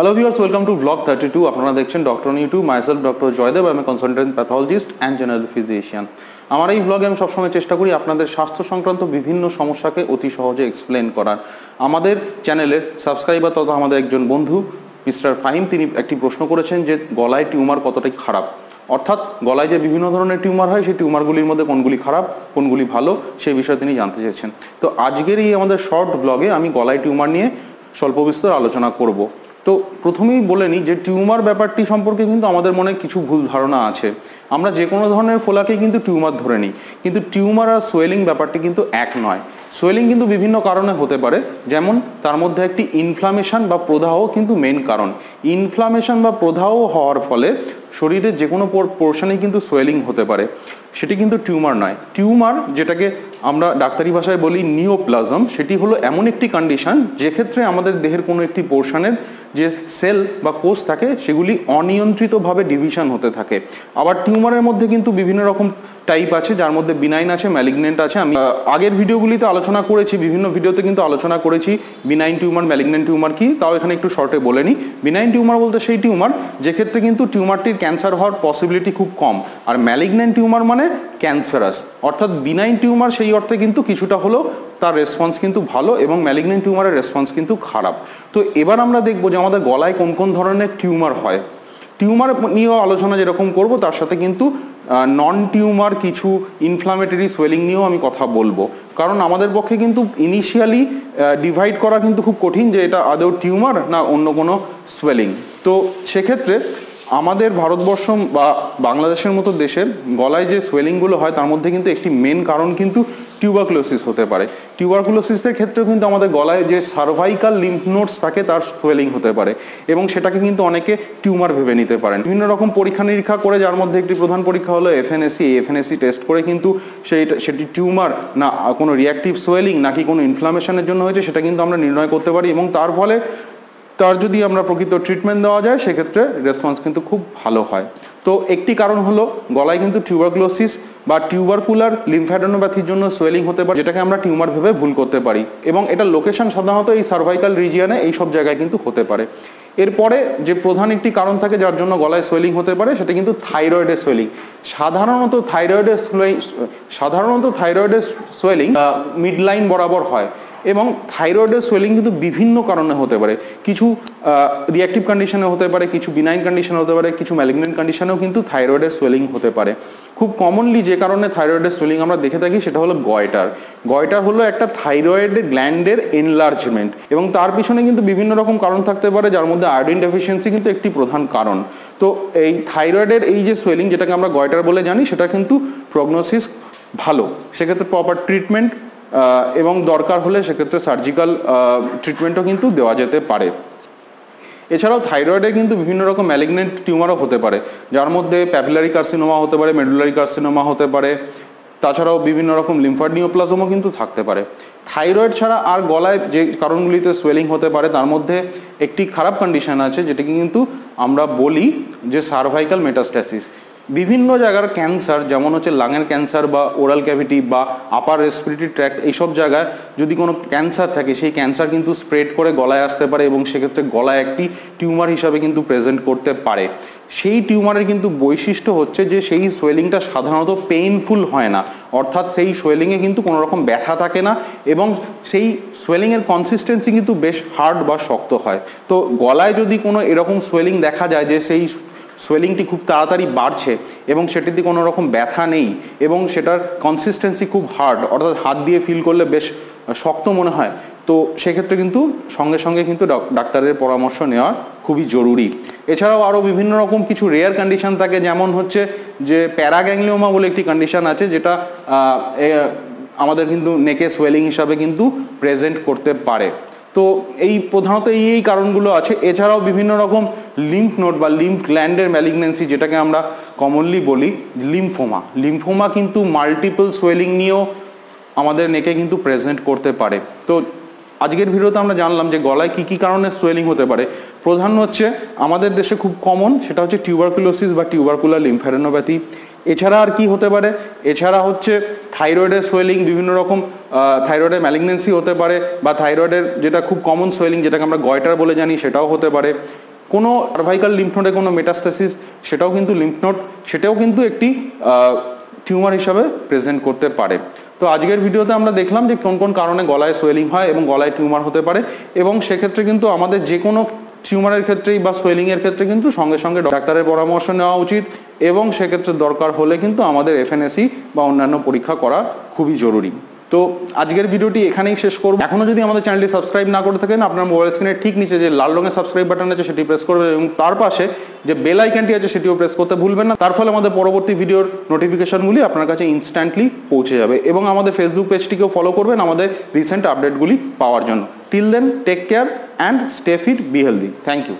Hello viewers welcome to blog thirty two আপনারা দেখছেন doctor YouTube myself doctor Joydev আমি consultant pathologist and general physician আমার এই ব্লগে আমি সবসময় চেষ্টা করি আপনাদের স্বাস্থ্য সংক্রান্ত বিভিন্ন সমস্যাকে অতি সহজে এক্সপ্লেন করার। আমাদের চ্যানেলের সাবস্ক্রাইবার তথা আমাদের একজন বন্ধু মিস্টার ফাহিম, তিনি একটি প্রশ্ন করেছেন যে গলায় টিউমার কতটাই খারাপ? অর্থাৎ গলায় যে বিভিন্ন ধরনের টিউমার হয়, সেই টিউমারগুলির মধ্যে কোনগুলি খারাপ, কোনগুলি ভালো, সেই বিষয়ে তিনি জানতে চেয়েছেন। তো আজকের এই আমাদের শর্ট ব্লগে আমি গলায় টিউমার নিয়ে স্বল্প বিস্তর আলোচনা করব। তো প্রথমেই বলে নিই যে টিউমার ব্যাপারটি সম্পর্কে কিন্তু আমাদের মনে কিছু ভুল ধারণা আছে। আমরা যে কোনো ধরনের ফোলাকে কিন্তু টিউমার ধরে নিই। কিন্তু টিউমার আর সোয়েলিং ব্যাপারটি কিন্তু এক নয়। সোয়েলিং কিন্তু বিভিন্ন কারণে হতে পারে, যেমন তার মধ্যে একটি ইনফ্লামেশন বা প্রদাহ কিন্তু মেন কারণ। ইনফ্লামেশন বা প্রদাহ হওয়ার ফলে শরীরের যে কোনো পোর্শনেই কিন্তু সোয়েলিং হতে পারে। সেটি কিন্তু টিউমার নয়। টিউমার, যেটাকে আমরা ডাক্তারি ভাষায় বলি নিওপ্লাজম সেটি হলো এমন একটি কন্ডিশন যেক্ষেত্রে আমাদের দেহের কোনো একটি পোর্শনের যে সেল বা কোষ থাকে, সেগুলি অনিয়ন্ত্রিতভাবে ডিভিশন হতে থাকে। আবার টিউমারের মধ্যে কিন্তু বিভিন্ন রকম টাইপ আছে, যার মধ্যে বিনাইন আছে ম্যালিগনেন্ট আছে। আমি আগের ভিডিওগুলিতে আলোচনা করেছি, বিভিন্ন ভিডিওতে কিন্তু আলোচনা করেছি বিনাইন টিউমার ম্যালিগনেন্ট টিউমার কি, তাও এখানে একটু শর্টে বলে নিই বিনাইন টিউমার বলতে সেই টিউমার যেক্ষেত্রে কিন্তু টিউমারটির ক্যান্সার হওয়ার পসিবিলিটি খুব কম। আর ম্যালিগনেন্ট টিউমার মানে ক্যান্সারাস অর্থাৎ বিনাইন টিউমার সেই অর্থে কিন্তু কিছুটা হলেও তার রেসপন্স কিন্তু ভালো এবং ম্যালিগনেন্ট টিউমারের রেসপন্স কিন্তু খারাপ। তো এবার আমরা দেখব যে আমাদের গলায় কোন কোন ধরনের টিউমার হয়। টিউমার নিয়েও আলোচনা যেরকম করব, তার সাথে কিন্তু নন টিউমার কিছু ইনফ্লামেটরি সোয়েলিং নিয়েও আমি কথা বলব। কারণ আমাদের পক্ষে কিন্তু ইনিশিয়ালি ডিভাইড করা কিন্তু খুব কঠিন যে এটা আদৌ টিউমার না অন্য কোনো সোয়েলিং তো সেক্ষেত্রে আমাদের ভারতবর্ষ বা বাংলাদেশের মতো দেশের গলায় যে সোয়েলিংগুলো হয়, তার মধ্যে কিন্তু একটি মেন কারণ কিন্তু টিউবারকুলোসিস হতে পারে। টিউবারকুলোসিসের ক্ষেত্রেও কিন্তু আমাদের গলায় যে সার্ভাইকাল লিম্ফ নোটস থাকে, তার সোয়েলিং হতে পারে এবং সেটাকে কিন্তু অনেকে টিউমার ভেবে নিতে পারেন। বিভিন্ন রকম পরীক্ষা নিরীক্ষা করে, যার মধ্যে একটি প্রধান পরীক্ষা হলো এফএনএসি এফএনএসি টেস্ট করে কিন্তু সেই সেটি টিউমার, না, কোনো রিয়াক্টিভ সোয়েলিং নাকি কোনো ইনফ্লামেশনের জন্য হয়েছে, সেটা কিন্তু আমরা নির্ণয় করতে পারি এবং তার ফলে তার যদি আমরা প্রকৃত ট্রিটমেন্ট দেওয়া যায়, সেক্ষেত্রে রেসপন্স কিন্তু খুব ভালো হয়। তো একটি কারণ হলো, গলায় কিন্তু টিউবারকুলোসিস বা টিউবারকুলার লিমফ্যাডেনোপ্যাথির জন্য সোয়েলিং হতে পারে, যেটাকে আমরা টিউমার ভেবে ভুল করতে পারি। এবং এটা লোকেশন সাধারণত এই সার্ভাইকাল রিজিয়নে এই সব জায়গায় কিন্তু হতে পারে। এরপরে যে প্রধান একটি কারণ থাকে যার জন্য গলায় সোয়েলিং হতে পারে, সেটা কিন্তু থাইরয়েডের সোয়েলিং সাধারণত থাইরয়েডের সাধারণত থাইরয়েডের সোয়েলিং মিড লাইন বরাবর হয়। এবং থাইরয়েডের সোয়েলিং কিন্তু বিভিন্ন কারণে হতে পারে। কিছু রিয়াক্টিভ কন্ডিশনে হতে পারে, কিছু বিনাইন কন্ডিশনে হতে পারে, কিছু ম্যালিগনেন্ট কন্ডিশনেও কিন্তু থাইরয়েডের সোয়েলিং হতে পারে। খুব কমনলি যে কারণে থাইরয়েডের সোয়েলিং আমরা দেখে থাকি সেটা হলো গয়টার গয়টার হলো একটা থাইরয়েড গ্ল্যান্ডের এনলার্জমেন্ট এবং তার পিছনে কিন্তু বিভিন্ন রকম কারণ থাকতে পারে, যার মধ্যে আয়োডিন ডেফিসিয়েন্সি কিন্তু একটি প্রধান কারণ। তো এই থাইরয়েডের এই যে সোয়েলিং যেটাকে আমরা গয়টার বলে জানি, সেটা কিন্তু প্রগনোসিস ভালো। সেক্ষেত্রে প্রপার ট্রিটমেন্ট এবং দরকার হলে সেক্ষেত্রে সার্জিক্যাল ট্রিটমেন্টও কিন্তু দেওয়া যেতে পারে। এছাড়াও থাইরয়েডে কিন্তু বিভিন্ন রকম ম্যালিগনেন্ট টিউমারও হতে পারে, যার মধ্যে প্যাপিলারি কার্সিনোমা হতে পারে মেডুলারি কার্সিনোমা হতে পারে, তাছাড়াও বিভিন্ন রকম লিম্ফার নিওপ্লাজমও কিন্তু থাকতে পারে। থাইরয়েড ছাড়া আর গলায় যে কারণগুলিতে সোয়েলিং হতে পারে, তার মধ্যে একটি খারাপ কন্ডিশন আছে, যেটাকে কিন্তু আমরা বলি যে সার্ভাইকাল মেটাস্ট্যাসিস বিভিন্ন জায়গার ক্যান্সার যেমন হচ্ছে লাঙের ক্যান্সার বা ওরাল ক্যাভিটি বা আপার রেসপিরেটরি ট্র্যাক্ট এইসব জায়গায় যদি কোনো ক্যান্সার থাকে, সেই ক্যান্সার কিন্তু স্প্রেড করে গলায় আসতে পারে এবং সেক্ষেত্রে গলায় একটি টিউমার হিসাবে কিন্তু প্রেজেন্ট করতে পারে। সেই টিউমারের কিন্তু বৈশিষ্ট্য হচ্ছে যে সেই সোয়েলিংটা সাধারণত পেইনফুল হয় না। অর্থাৎ সেই সোয়েলিংয়ে কিন্তু কোনো রকম ব্যথা থাকে না এবং সেই সোয়েলিংয়ের কনসিস্টেন্সি কিন্তু বেশ হার্ড বা শক্ত হয়। তো গলায় যদি কোনো এরকম সোয়েলিং দেখা যায় যে সেই সোয়েলিংটি খুব তাড়াতাড়ি বাড়ছে এবং সেটিতে কোনো রকম ব্যথা নেই এবং সেটার কনসিস্টেন্সি খুব হার্ড অর্থাৎ হাত দিয়ে ফিল করলে বেশ শক্ত মনে হয়। তো সেক্ষেত্রে কিন্তু সঙ্গে সঙ্গে কিন্তু ডাক্তারের পরামর্শ নেওয়া খুবই জরুরি। এছাড়াও আরও বিভিন্ন রকম কিছু রেয়ার কন্ডিশন থাকে, যেমন হচ্ছে যে প্যারাগ্যাংলিওমা বলে একটি কন্ডিশন আছে, যেটা আমাদের কিন্তু নেকে সোয়েলিং হিসাবে কিন্তু প্রেজেন্ট করতে পারে। তো এই প্রধানত এই এই কারণগুলো আছে। এছাড়াও বিভিন্ন রকম লিম্ফ নোট বা লিম্ফ গ্ল্যান্ডের ম্যালিগনেন্সি যেটাকে আমরা কমনলি বলি লিম্ফোমা লিম্ফোমা কিন্তু মাল্টিপল সোয়েলিং নিয়েও আমাদের নেকে কিন্তু প্রেজেন্ট করতে পারে। তো আজকের ভিডিওতে আমরা জানলাম যে গলায় কি কি কারণে সোয়েলিং হতে পারে। প্রধান হচ্ছে আমাদের দেশে খুব কমন সেটা হচ্ছে টিউবারকুলোসিস বা টিউবারকুলার লিমফ্যারেনোপ্যাথি এছাড়া আর কি হতে পারে? এছাড়া হচ্ছে থাইরয়েডের সোয়েলিং বিভিন্ন রকম থাইরয়েডের ম্যালিগনেন্সি হতে পারে বা থাইরয়েডের যেটা খুব কমন সোয়েলিং যেটাকে আমরা গয়টার বলে জানি, সেটাও হতে পারে। কোনো সার্ভাইকাল লিম্ফনোডে কোনো মেটাস্টাসিস সেটাও কিন্তু লিম্ফনোড সেটাও কিন্তু একটি টিউমার হিসাবে প্রেজেন্ট করতে পারে। তো আজকের ভিডিওতে আমরা দেখলাম যে কোন কোন কারণে গলায় সোয়েলিং হয় এবং গলায় টিউমার হতে পারে এবং সেক্ষেত্রে কিন্তু আমাদের যে কোনো টিউমারের ক্ষেত্রেই বা সোয়েলিংয়ের ক্ষেত্রে কিন্তু সঙ্গে সঙ্গে ডাক্তারের পরামর্শ নেওয়া উচিত এবং সেক্ষেত্রে দরকার হলে কিন্তু আমাদের এফএনএসি বা অন্যান্য পরীক্ষা করা খুবই জরুরি। তো আজকের ভিডিওটি এখানেই শেষ করব। এখনও যদি আমাদের চ্যানেলটি সাবস্ক্রাইব না করে থাকেন, আপনার মোবাইল স্ক্রিনের ঠিক নিচে যে লাল রঙের সাবস্ক্রাইব বাটন আছে, সেটি প্রেস করবেন এবং তার পাশে যে বেল আইকনটি আছে, সেটিও প্রেস করতে ভুলবেন না। তার ফলে আমাদের পরবর্তী ভিডিওর নোটিফিকেশনগুলি আপনার কাছে ইনস্ট্যান্টলি পৌঁছে যাবে এবং আমাদের ফেসবুক পেজটিকেও ফলো করবেন আমাদের রিসেন্ট আপডেটগুলি পাওয়ার জন্য। Till then, take care and stay fit, be healthy. Thank you.